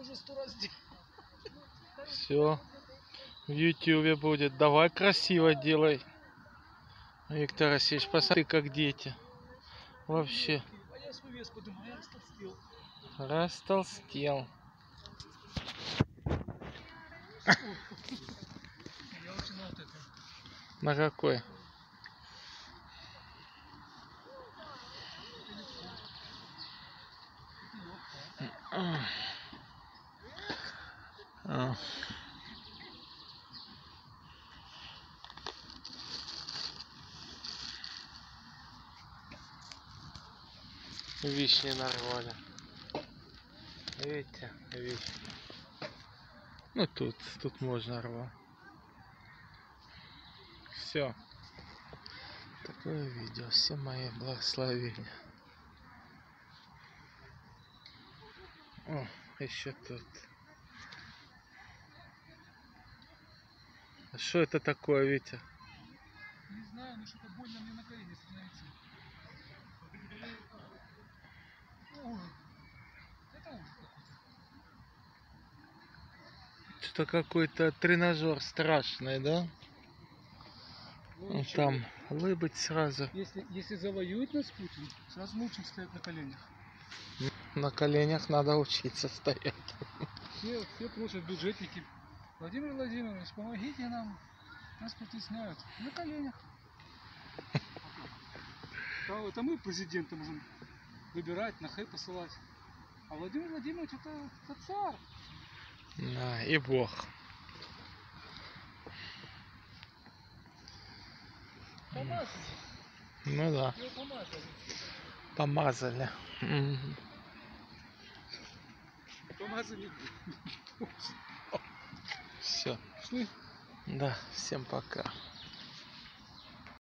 уже сто раз делал. Все. В Ютубе будет. Давай красиво делай. Виктор Васильевич, посмотри, как дети. Вообще. А я свой вес подумал, я растолстел. Растолстел. На какой? А. Вишни нарвали. Видите, вишни. Ну тут, тут можно рвать. Все. Такое видео. Все мои благословения. О, еще тут. Что это такое, Витя? Не знаю, но что-то больно мне на колени становится. Какой-то. Что-то какой-то тренажер страшный, да? Ну, Ну, там лыбыть сразу. Если, если завоюет нас Путин, сразу научим стоять на коленях. На коленях надо учиться стоять. Все, все просят бюджетники. Владимир Владимирович, помогите нам. Нас притесняют. На коленях. Да, это мы президента можем выбирать, на хай посылать. А Владимир Владимирович это, это царь. Да, и бог. Помазали. Ну да, Его помазали. помазали. Помазали. Все. Шли. Да, всем пока.